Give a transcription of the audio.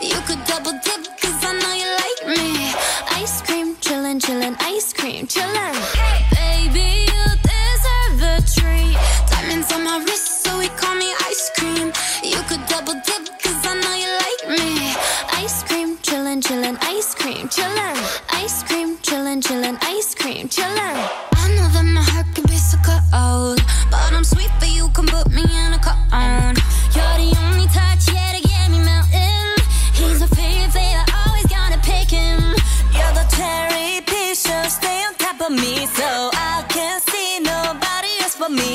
You could double dip, cause I know you like me. Ice cream, chillin', chillin', ice cream, chillin'. Hey, baby, you deserve a treat. Diamonds on my wrist, so he call me ice cream. You could double dip, cause I know you like me. Ice cream, chillin', chillin', ice cream, chillin'. Ice cream, chillin', chillin', ice cream, chillin'. I know that my heart could be. me